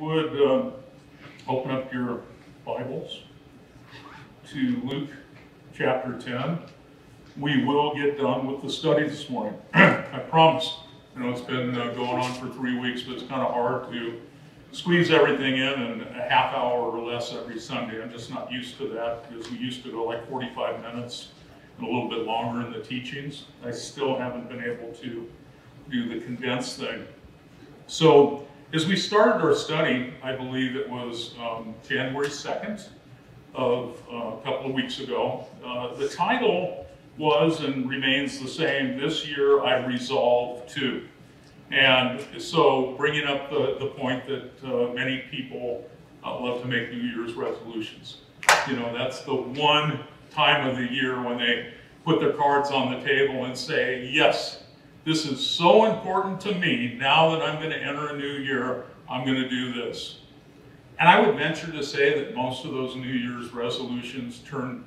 would um, open up your Bibles to Luke chapter 10. We will get done with the study this morning. I promise. You know, it's been uh, going on for three weeks, but it's kind of hard to squeeze everything in in a half hour or less every Sunday. I'm just not used to that because we used to go like 45 minutes and a little bit longer in the teachings. I still haven't been able to do the condensed thing. So as we started our study, I believe it was um, January 2nd of uh, a couple of weeks ago, uh, the title was and remains the same, This Year I Resolve To. And so bringing up the, the point that uh, many people uh, love to make New Year's resolutions. You know, that's the one time of the year when they put their cards on the table and say, yes, this is so important to me. Now that I'm going to enter a new year, I'm going to do this. And I would venture to say that most of those New Year's resolutions turn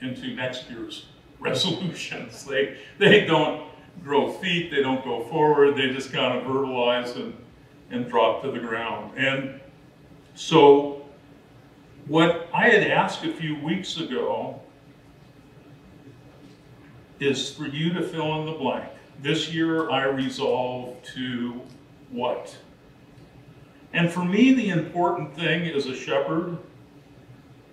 into next year's resolutions. They, they don't grow feet, they don't go forward, they just kind of verbalize and, and drop to the ground. And so what I had asked a few weeks ago is for you to fill in the blank. This year I resolve to what? And for me, the important thing as a shepherd,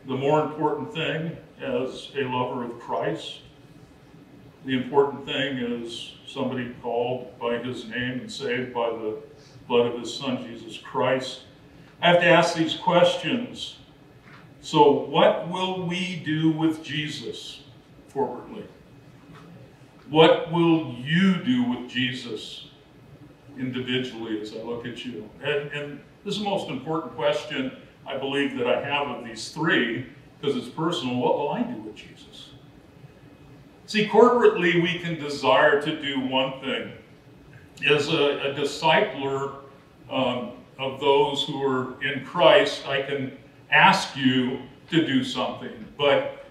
the more important thing as a lover of Christ, the important thing is somebody called by his name and saved by the blood of his son, Jesus Christ. I have to ask these questions. So what will we do with Jesus forwardly? What will you do with Jesus individually as I look at you? And, and this is the most important question I believe that I have of these three, because it's personal. What will I do with Jesus? See, corporately, we can desire to do one thing. As a, a discipler um, of those who are in Christ, I can ask you to do something. But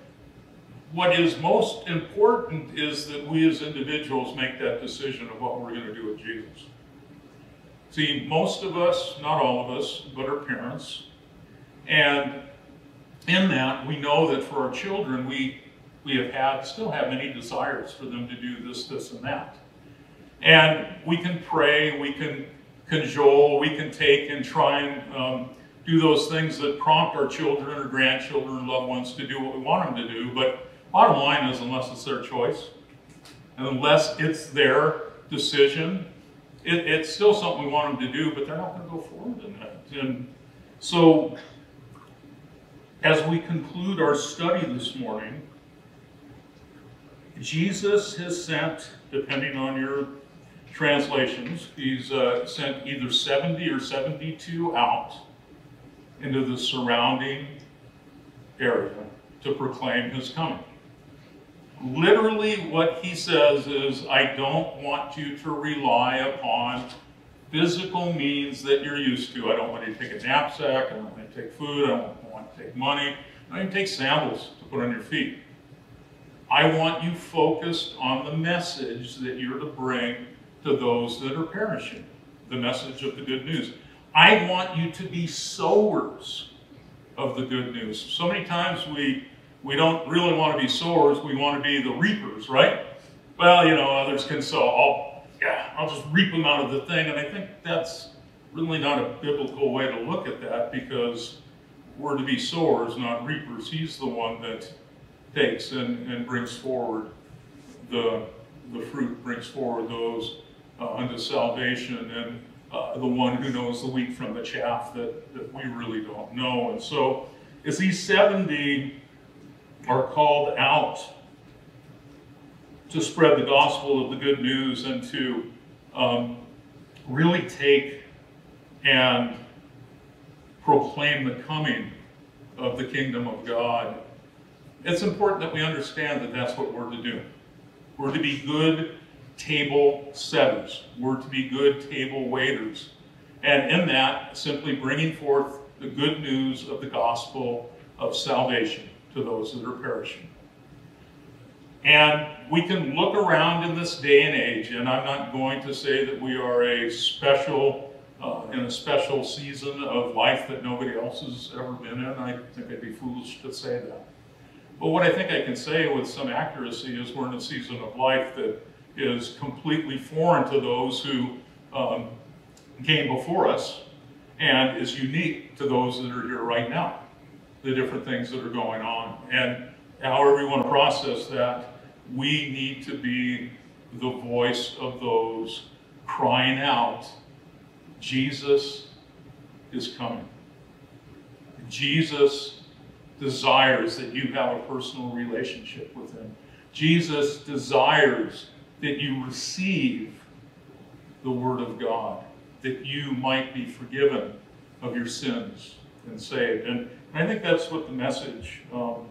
what is most important is that we as individuals make that decision of what we're going to do with Jesus. See, most of us, not all of us, but our parents, and in that we know that for our children, we we have had, still have many desires for them to do this, this, and that. And we can pray, we can cajole, we can take and try and um, do those things that prompt our children or grandchildren or loved ones to do what we want them to do. But Bottom line is, unless it's their choice, and unless it's their decision, it, it's still something we want them to do, but they're not going to go forward in that. And so, as we conclude our study this morning, Jesus has sent, depending on your translations, he's uh, sent either 70 or 72 out into the surrounding area to proclaim his coming. Literally, what he says is, I don't want you to rely upon physical means that you're used to. I don't want you to take a knapsack. I don't want you to take food. I don't want you to take money. I don't even take sandals to put on your feet. I want you focused on the message that you're to bring to those that are perishing, the message of the good news. I want you to be sowers of the good news. So many times we we don't really want to be sowers, we want to be the reapers, right? Well, you know, others can sow. I'll, yeah, I'll just reap them out of the thing. And I think that's really not a biblical way to look at that because we're to be sowers, not reapers. He's the one that takes and, and brings forward the, the fruit, brings forward those uh, unto salvation, and uh, the one who knows the wheat from the chaff that, that we really don't know. And so, as these 70 are called out to spread the gospel of the good news and to um, really take and proclaim the coming of the kingdom of God. It's important that we understand that that's what we're to do. We're to be good table setters. We're to be good table waiters. And in that, simply bringing forth the good news of the gospel of salvation to those that are perishing. And we can look around in this day and age, and I'm not going to say that we are a special uh, in a special season of life that nobody else has ever been in. I think I'd be foolish to say that. But what I think I can say with some accuracy is we're in a season of life that is completely foreign to those who um, came before us and is unique to those that are here right now, the different things that are going on. And however you want to process that, we need to be the voice of those crying out, Jesus is coming. Jesus desires that you have a personal relationship with him. Jesus desires that you receive the Word of God, that you might be forgiven of your sins and saved. And I think that's what the message um,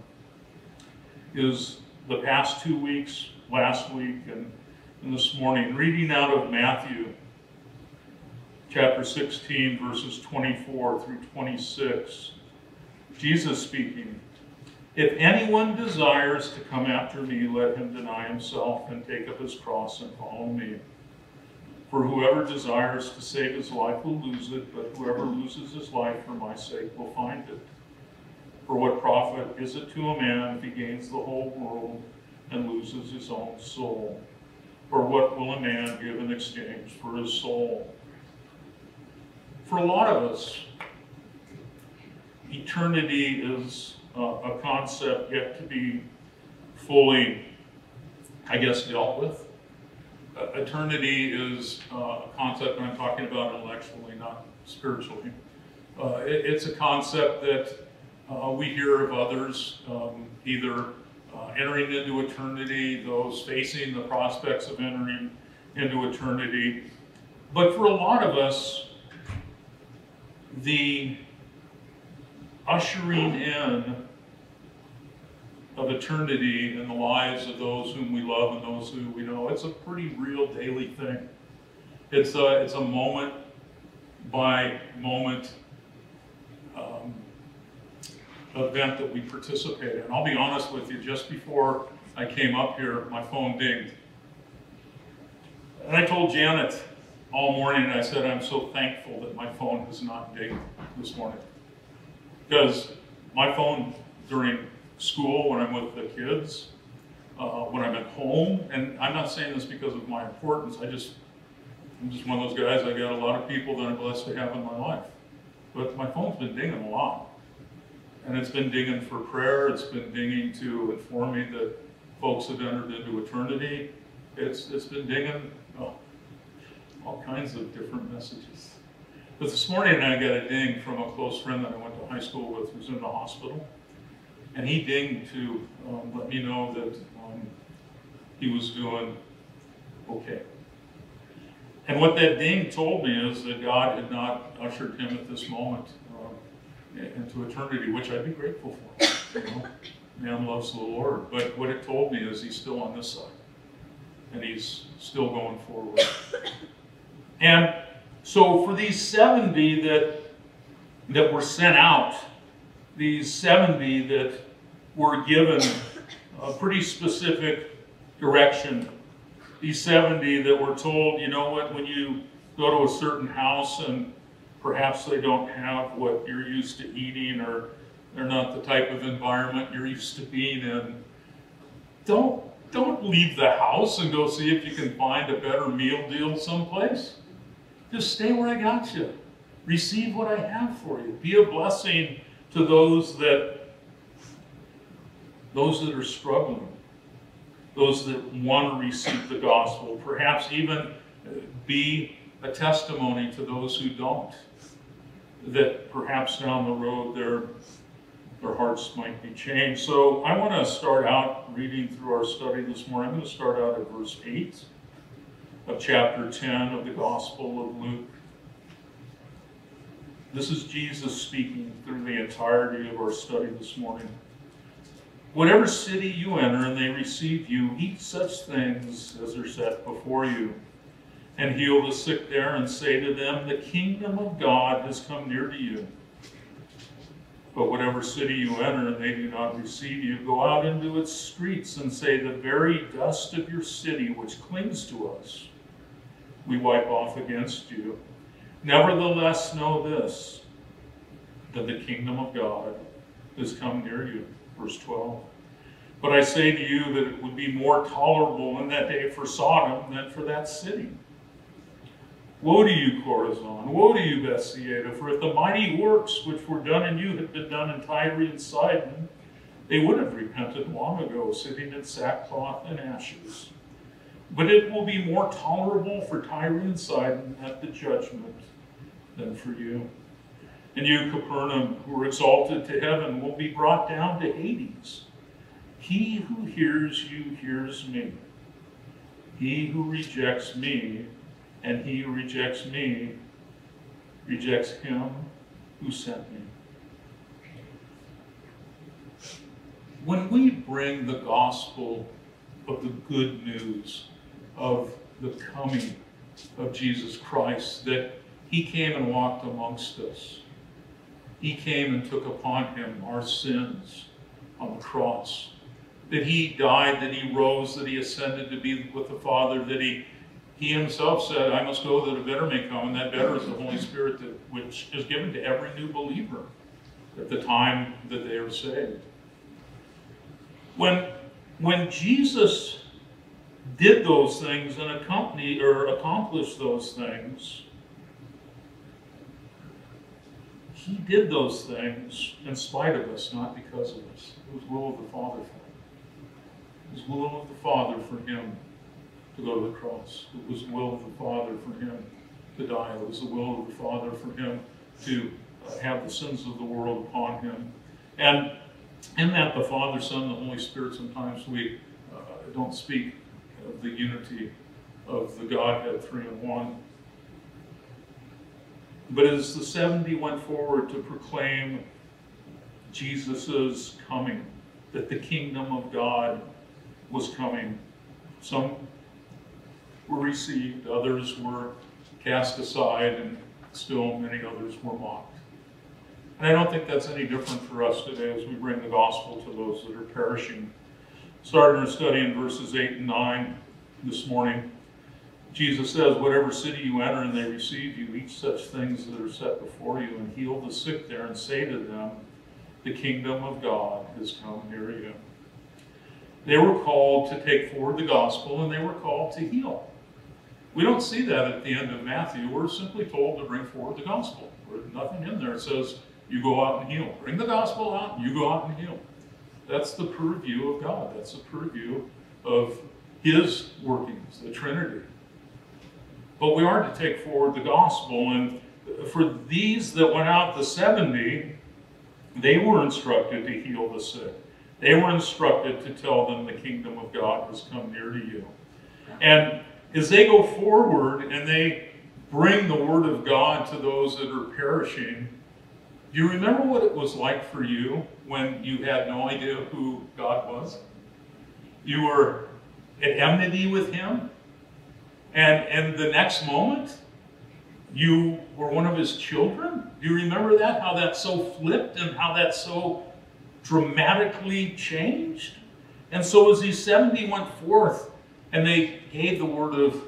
is the past two weeks, last week, and, and this morning. Reading out of Matthew chapter 16, verses 24 through 26. Jesus speaking. If anyone desires to come after me, let him deny himself and take up his cross and follow me. For whoever desires to save his life will lose it, but whoever loses his life for my sake will find it. For what profit is it to a man if he gains the whole world and loses his own soul? Or what will a man give in exchange for his soul? For a lot of us, eternity is uh, a concept yet to be fully, I guess, dealt with. Eternity is uh, a concept I'm talking about intellectually, not spiritually. Uh, it, it's a concept that uh, we hear of others um, either uh, entering into eternity, those facing the prospects of entering into eternity. But for a lot of us, the ushering in of eternity in the lives of those whom we love and those who we know. It's a pretty real daily thing. It's a, it's a moment by moment um, event that we participate in. I'll be honest with you, just before I came up here, my phone dinged. And I told Janet all morning, I said, I'm so thankful that my phone has not dinged this morning. Because my phone during school, when I'm with the kids, uh, when I'm at home, and I'm not saying this because of my importance, I just, I'm just one of those guys, I got a lot of people that I'm blessed to have in my life. But my phone's been dinging a lot. And it's been dinging for prayer, it's been dinging to inform me that folks have entered into eternity. It's, it's been dinging oh, all kinds of different messages. But this morning I got a ding from a close friend that I went to high school with who's in the hospital. And he dinged to um, let me know that um, he was doing okay. And what that ding told me is that God had not ushered him at this moment uh, into eternity, which I'd be grateful for. You know? Man loves the Lord. But what it told me is he's still on this side. And he's still going forward. And so for these 70 that, that were sent out, these 70 that were given a pretty specific direction. These 70 that were told, you know what, when you go to a certain house and perhaps they don't have what you're used to eating or they're not the type of environment you're used to being in, don't, don't leave the house and go see if you can find a better meal deal someplace. Just stay where I got you. Receive what I have for you. Be a blessing to those that those that are struggling, those that want to receive the gospel, perhaps even uh, be a testimony to those who don't. That perhaps down the road their, their hearts might be changed. So I want to start out reading through our study this morning. I'm going to start out at verse 8 of chapter 10 of the Gospel of Luke. This is Jesus speaking through the entirety of our study this morning. Whatever city you enter and they receive you, eat such things as are set before you, and heal the sick there, and say to them, The kingdom of God has come near to you. But whatever city you enter and they do not receive you, go out into its streets and say, The very dust of your city which clings to us, we wipe off against you. Nevertheless, know this, that the kingdom of God has come near you. Verse 12. But I say to you that it would be more tolerable in that day for Sodom than for that city. Woe to you, Chorazin! Woe to you, Bethsaida! For if the mighty works which were done in you had been done in Tyre and Sidon, they would have repented long ago, sitting in sackcloth and ashes. But it will be more tolerable for Tyre and Sidon at the judgment than for you. And you, Capernaum, who are exalted to heaven, will be brought down to Hades. He who hears you hears me. He who rejects me and he who rejects me rejects him who sent me. When we bring the gospel of the good news of the coming of Jesus Christ, that he came and walked amongst us, he came and took upon him our sins on the cross, that he died, that he rose, that he ascended to be with the Father, that he he himself said, I must go that a better may come, and that better is the Holy Spirit that, which is given to every new believer at the time that they are saved. When, when Jesus did those things and accompanied or accomplished those things, he did those things in spite of us, not because of us. It was will of the Father for him. It was will of the Father for him to go to the cross. It was will of the Father for him to die. It was the will of the Father for him to uh, have the sins of the world upon him. And in that, the Father, Son, and the Holy Spirit, sometimes we uh, don't speak of the unity of the Godhead, three in one. But as the 70 went forward to proclaim Jesus' coming, that the kingdom of God was coming, some were received, others were cast aside, and still many others were mocked. And I don't think that's any different for us today as we bring the gospel to those that are perishing. Starting our study in verses 8 and 9 this morning, Jesus says, Whatever city you enter and they receive you, eat such things that are set before you, and heal the sick there, and say to them, The kingdom of God has come near you. They were called to take forward the gospel, and they were called to heal. We don't see that at the end of Matthew. We're simply told to bring forward the gospel. There's nothing in there. It says, you go out and heal. Bring the gospel out, and you go out and heal. That's the purview of God. That's the purview of his workings, the Trinity. But we are to take forward the gospel. And for these that went out, the 70, they were instructed to heal the sick. They were instructed to tell them the kingdom of God has come near to you. And as they go forward and they bring the word of God to those that are perishing, do you remember what it was like for you when you had no idea who God was? You were at enmity with him, and, and the next moment, you were one of his children? Do you remember that? How that so flipped and how that so dramatically changed? And so as these 70 went forth, and they gave the word of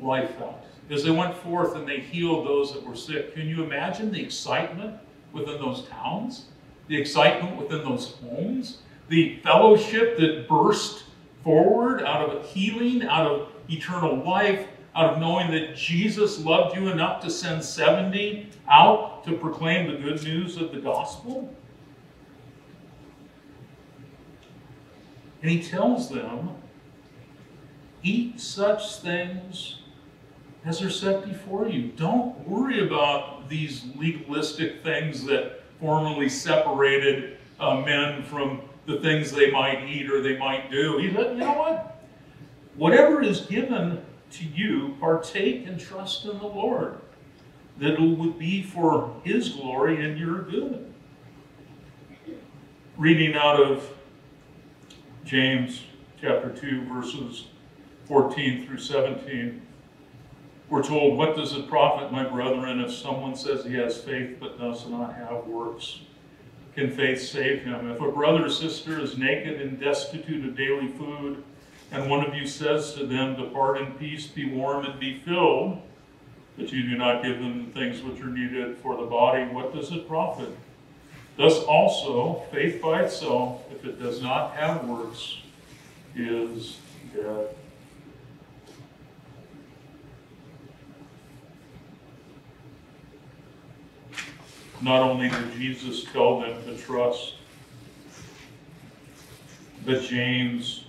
life out. As they went forth and they healed those that were sick, can you imagine the excitement within those towns? The excitement within those homes? The fellowship that burst forward out of healing, out of eternal life, out of knowing that Jesus loved you enough to send 70 out to proclaim the good news of the gospel? And he tells them Eat such things as are set before you. Don't worry about these legalistic things that formerly separated uh, men from the things they might eat or they might do. He said, you know what? Whatever is given to you, partake and trust in the Lord, that it would be for his glory and your good. Reading out of James chapter 2, verses 14 through 17, we're told, What does it profit, my brethren, if someone says he has faith but does not have works? Can faith save him? If a brother or sister is naked and destitute of daily food, and one of you says to them, Depart in peace, be warm and be filled, but you do not give them the things which are needed for the body, what does it profit? Thus also, faith by itself, if it does not have works, is dead. Not only did Jesus tell them to trust, but James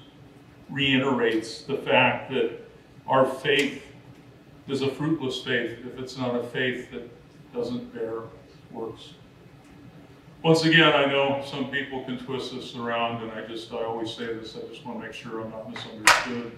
reiterates the fact that our faith is a fruitless faith if it's not a faith that doesn't bear works. Once again, I know some people can twist this around, and I just, I always say this, I just want to make sure I'm not misunderstood.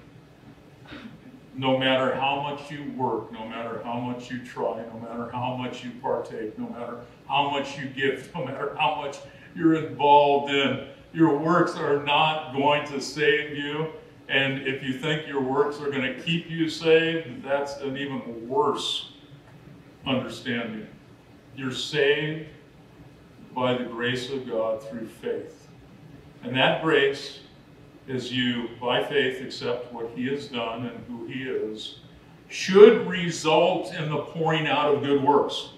No matter how much you work, no matter how much you try, no matter how much you partake, no matter how much you give, no matter how much you're involved in, your works are not going to save you. And if you think your works are going to keep you saved, that's an even worse understanding. You're saved by the grace of God through faith. And that grace is you, by faith, accept what He has done and who He is, should result in the pouring out of good works.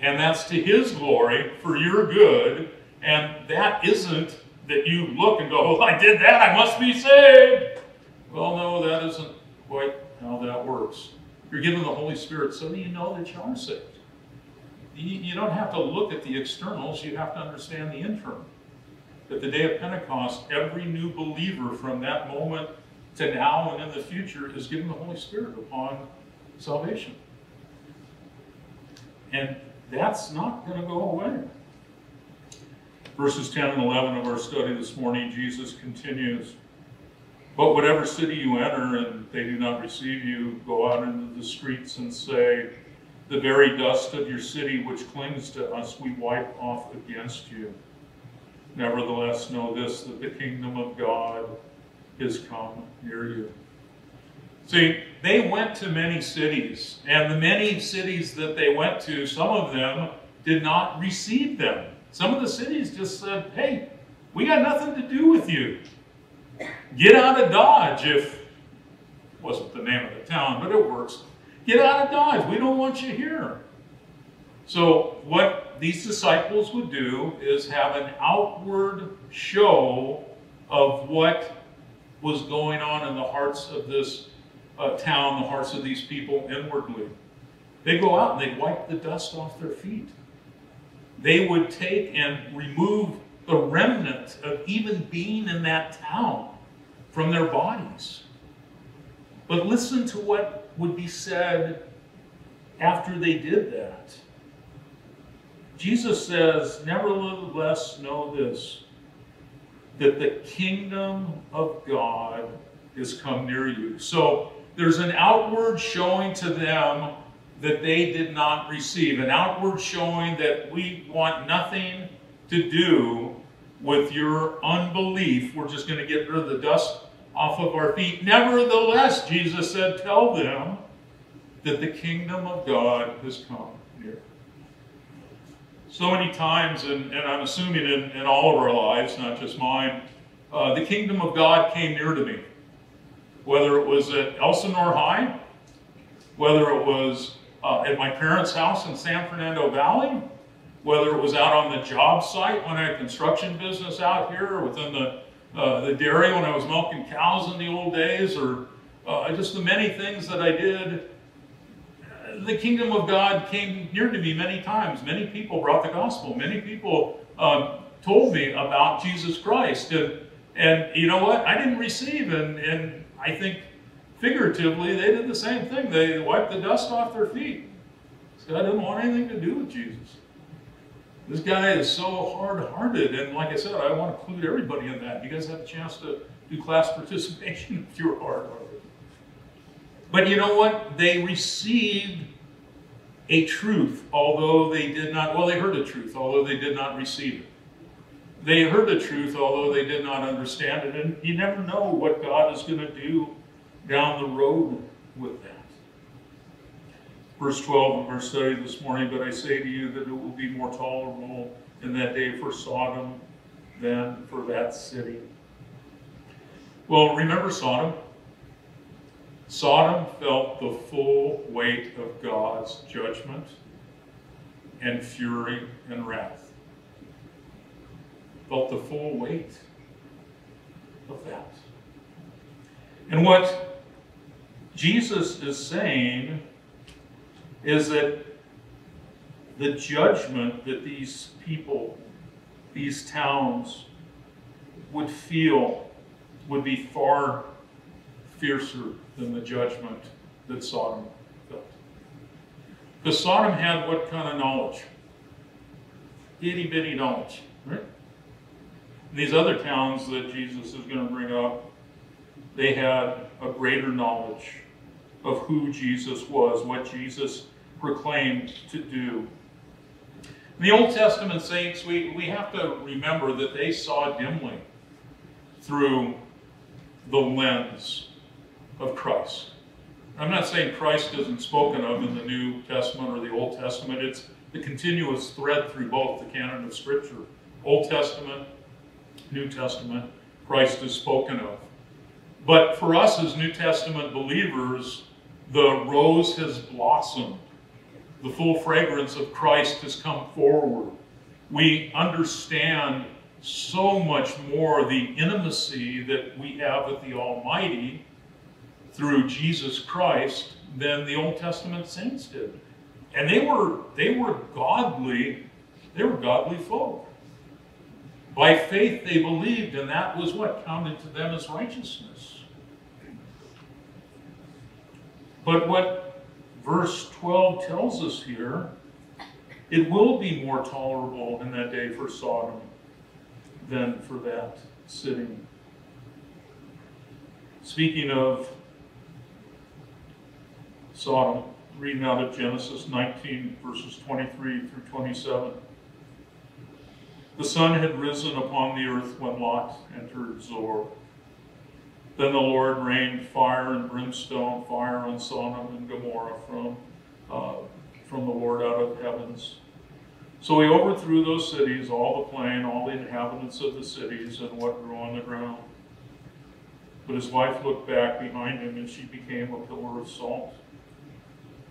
And that's to His glory for your good. And that isn't that you look and go, well, I did that, I must be saved. Well, no, that isn't quite how that works. You're given the Holy Spirit so that you know that you are saved you don't have to look at the externals, you have to understand the internal. That the day of Pentecost, every new believer from that moment to now and in the future is given the Holy Spirit upon salvation. And that's not going to go away. Verses 10 and 11 of our study this morning, Jesus continues, But whatever city you enter and they do not receive you, go out into the streets and say, the very dust of your city which clings to us we wipe off against you. Nevertheless, know this, that the kingdom of God is come near you. See, they went to many cities, and the many cities that they went to, some of them did not receive them. Some of the cities just said, hey, we got nothing to do with you. Get out of Dodge if, wasn't the name of the town, but it works. Get out of Dodge. We don't want you here. So what these disciples would do is have an outward show of what was going on in the hearts of this uh, town, the hearts of these people inwardly. They go out and they wipe the dust off their feet. They would take and remove the remnant of even being in that town from their bodies. But listen to what would be said after they did that. Jesus says, Nevertheless, know this, that the kingdom of God is come near you. So there's an outward showing to them that they did not receive, an outward showing that we want nothing to do with your unbelief. We're just going to get rid of the dust off of our feet. Nevertheless, Jesus said, tell them that the kingdom of God has come near. So many times, and, and I'm assuming in, in all of our lives, not just mine, uh, the kingdom of God came near to me. Whether it was at Elsinore High, whether it was uh, at my parents' house in San Fernando Valley, whether it was out on the job site when I had a construction business out here, or within the uh, the dairy when I was milking cows in the old days, or uh, just the many things that I did. The kingdom of God came near to me many times. Many people brought the gospel. Many people um, told me about Jesus Christ. And, and you know what? I didn't receive. And, and I think figuratively, they did the same thing. They wiped the dust off their feet. So I didn't want anything to do with Jesus. This guy is so hard-hearted, and like I said, I want to include everybody in that. You guys have a chance to do class participation if you're hard-hearted. But you know what? They received a truth, although they did not, well, they heard a truth, although they did not receive it. They heard the truth, although they did not understand it, and you never know what God is going to do down the road with that. Verse 12 of our study this morning, but I say to you that it will be more tolerable in that day for Sodom than for that city. Well, remember Sodom? Sodom felt the full weight of God's judgment and fury and wrath. Felt the full weight of that. And what Jesus is saying is that the judgment that these people, these towns, would feel would be far fiercer than the judgment that Sodom felt. Because Sodom had what kind of knowledge? Itty bitty knowledge, right? these other towns that Jesus is going to bring up, they had a greater knowledge of who Jesus was, what Jesus proclaimed to do. The Old Testament saints, we, we have to remember that they saw dimly through the lens of Christ. I'm not saying Christ isn't spoken of in the New Testament or the Old Testament. It's the continuous thread through both the canon of Scripture. Old Testament, New Testament, Christ is spoken of. But for us as New Testament believers, the rose has blossomed. The full fragrance of Christ has come forward. We understand so much more the intimacy that we have with the Almighty through Jesus Christ than the Old Testament saints did. And they were they were godly, they were godly folk. By faith they believed, and that was what counted to them as righteousness. But what verse 12 tells us here, it will be more tolerable in that day for Sodom than for that sitting. Speaking of Sodom, reading out of Genesis 19, verses 23 through 27. The sun had risen upon the earth when Lot entered Zoar. Then the Lord rained fire and brimstone, fire on Sodom and Gomorrah from, uh, from the Lord out of heavens. So he overthrew those cities, all the plain, all the inhabitants of the cities, and what grew on the ground. But his wife looked back behind him, and she became a pillar of salt.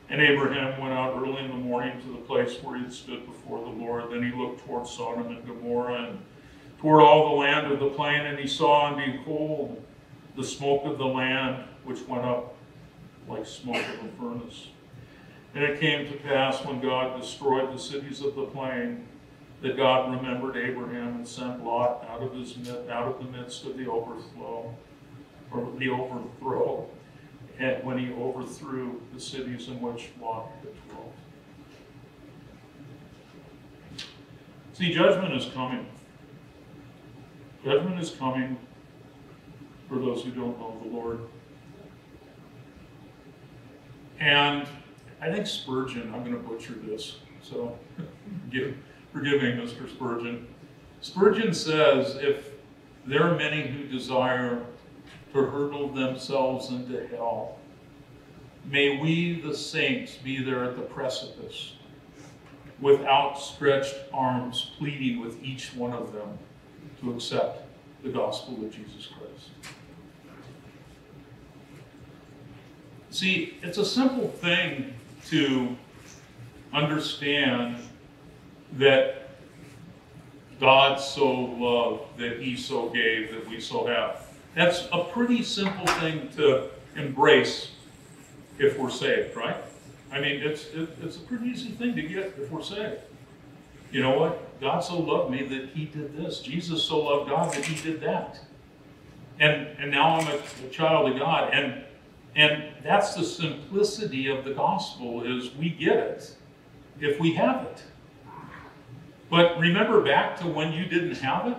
And Abraham went out early in the morning to the place where he had stood before the Lord. Then he looked toward Sodom and Gomorrah and toward all the land of the plain, and he saw, and behold, the smoke of the land which went up like smoke of a furnace. And it came to pass when God destroyed the cities of the plain that God remembered Abraham and sent Lot out of his out of the midst of the overflow or the overthrow and when he overthrew the cities in which Lot had dwelt. See, judgment is coming. Judgment is coming for those who don't know the Lord. And I think Spurgeon, I'm going to butcher this, so forgive, forgive me, Mr. Spurgeon. Spurgeon says, if there are many who desire to hurtle themselves into hell. May we, the saints, be there at the precipice with outstretched arms, pleading with each one of them to accept the gospel of Jesus Christ. See, it's a simple thing to understand that God so loved, that he so gave, that we so have. That's a pretty simple thing to embrace if we're saved, right? I mean, it's, it, it's a pretty easy thing to get if we're saved. You know what? God so loved me that he did this. Jesus so loved God that he did that. And, and now I'm a, a child of God. And, and that's the simplicity of the gospel is we get it if we have it. But remember back to when you didn't have it?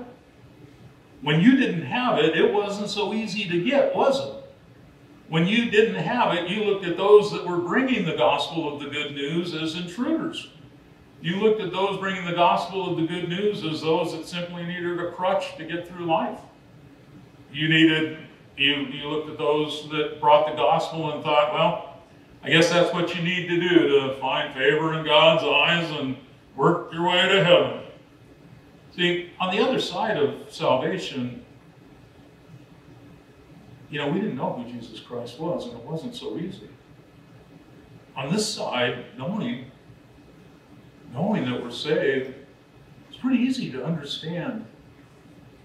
When you didn't have it, it wasn't so easy to get, was it? When you didn't have it, you looked at those that were bringing the gospel of the good news as intruders. You looked at those bringing the gospel of the good news as those that simply needed a crutch to get through life. You needed, you, you looked at those that brought the gospel and thought, well, I guess that's what you need to do to find favor in God's eyes and work your way to heaven. See, on the other side of salvation, you know, we didn't know who Jesus Christ was, and it wasn't so easy. On this side, knowing, knowing that we're saved, it's pretty easy to understand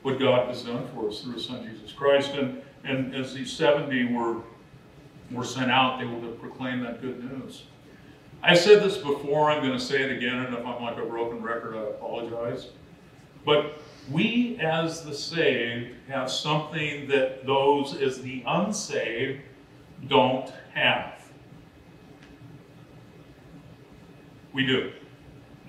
what God has done for us through His Son Jesus Christ. And, and as these 70 were, were sent out, they were to proclaim that good news. I said this before, I'm going to say it again, and if I'm like a broken record, I apologize. But we as the saved have something that those as the unsaved don't have. We do.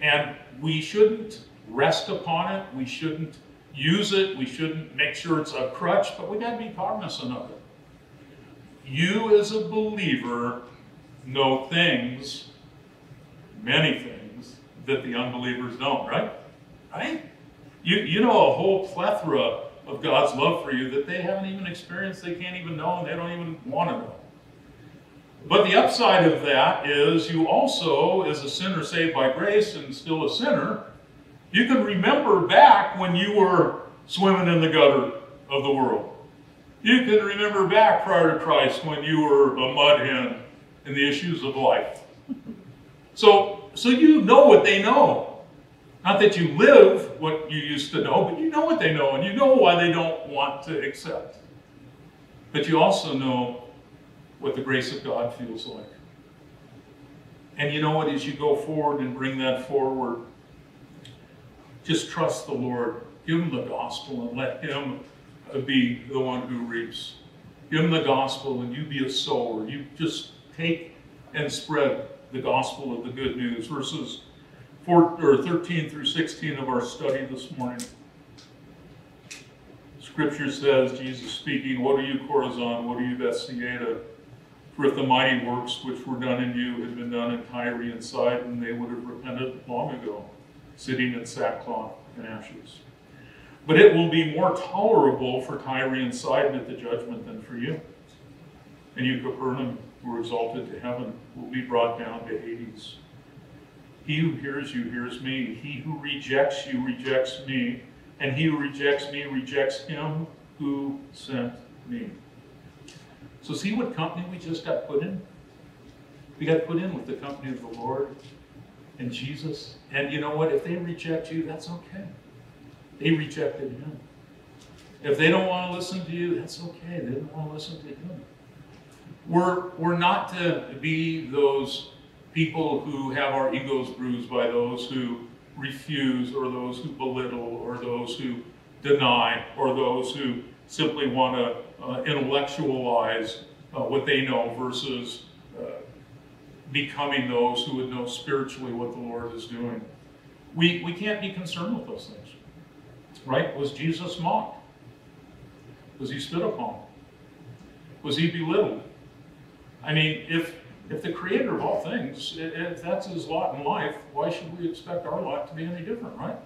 And we shouldn't rest upon it. We shouldn't use it. We shouldn't make sure it's a crutch, but we got to be cognizant of it. You as a believer know things, many things, that the unbelievers don't, right? Right? You, you know a whole plethora of God's love for you that they haven't even experienced, they can't even know, and they don't even want to know. But the upside of that is you also, as a sinner saved by grace and still a sinner, you can remember back when you were swimming in the gutter of the world. You can remember back prior to Christ when you were a mud hen in the issues of life. So, so you know what they know. Not that you live what you used to know, but you know what they know, and you know why they don't want to accept. But you also know what the grace of God feels like. And you know what, as you go forward and bring that forward, just trust the Lord. Give him the gospel and let him be the one who reaps. Give him the gospel and you be a sower. You just take and spread the gospel of the good news. Verses 4, or 13 through 16 of our study this morning. Scripture says, Jesus speaking, What are you, Chorazin? What are you, Bethsaida? For if the mighty works which were done in you had been done in Tyre and Sidon, they would have repented long ago, sitting in sackcloth and ashes. But it will be more tolerable for Tyre and Sidon at the judgment than for you. And you, Capernaum, who are exalted to heaven, will be brought down to Hades. He who hears you hears me. He who rejects you rejects me. And he who rejects me rejects him who sent me. So see what company we just got put in? We got put in with the company of the Lord and Jesus. And you know what? If they reject you, that's okay. They rejected him. If they don't want to listen to you, that's okay. They don't want to listen to him. We're, we're not to be those people who have our egos bruised by those who refuse or those who belittle or those who deny or those who simply want to uh, intellectualize uh, what they know versus uh, becoming those who would know spiritually what the Lord is doing. We, we can't be concerned with those things. Right? Was Jesus mocked? Was he spit upon? Was he belittled? I mean, if if the creator of all things, if that's his lot in life, why should we expect our lot to be any different, right?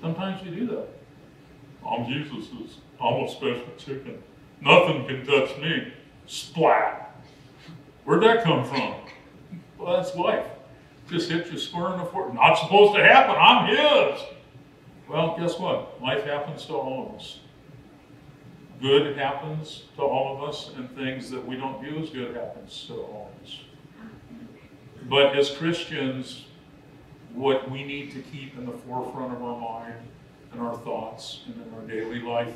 Sometimes we do that. I'm Jesus' I'm a special chicken. Nothing can touch me. Splat. Where'd that come from? Well, that's life. Just hit you square in the foot. Not supposed to happen. I'm his. Well, guess what? Life happens to all of us. Good happens to all of us, and things that we don't view as good happens to all of us. But as Christians, what we need to keep in the forefront of our mind and our thoughts and in our daily life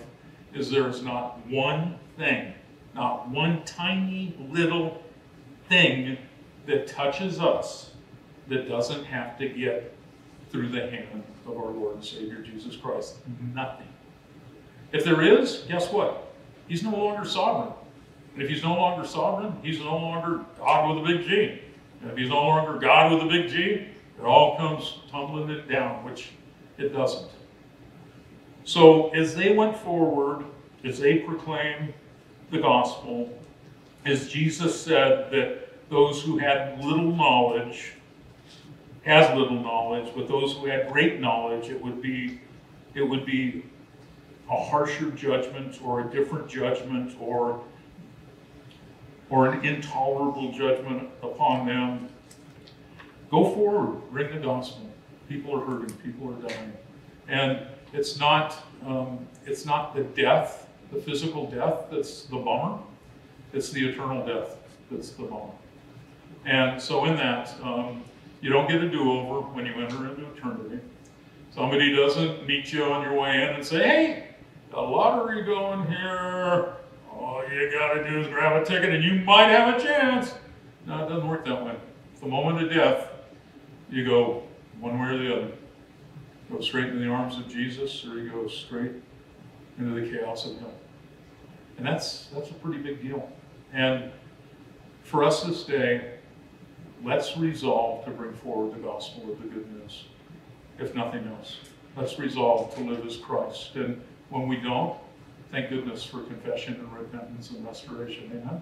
is there is not one thing, not one tiny little thing that touches us that doesn't have to get through the hand of our Lord and Savior Jesus Christ. Mm-hmm. Nothing. If there is, guess what? He's no longer sovereign. And if he's no longer sovereign, he's no longer God with a big G. And if he's no longer God with a big G, it all comes tumbling it down, which it doesn't. So as they went forward, as they proclaimed the gospel, as Jesus said that those who had little knowledge, has little knowledge, but those who had great knowledge, it would be, it would be a harsher judgment or a different judgment or or an intolerable judgment upon them. Go forward, bring the gospel. People are hurting, people are dying. And it's not, um, it's not the death the physical death that's the bummer. It's the eternal death that's the bummer. And so in that, um, you don't get a do-over when you enter into eternity. Somebody doesn't meet you on your way in and say, hey, a lottery going here. All you gotta do is grab a ticket and you might have a chance. No, it doesn't work that way. The moment of death, you go one way or the other. Go straight into the arms of Jesus or you go straight into the chaos of hell. And that's that's a pretty big deal. And for us this day, let's resolve to bring forward the gospel of the good news, if nothing else. Let's resolve to live as Christ. And when we don't, thank goodness for confession and repentance and restoration. Amen.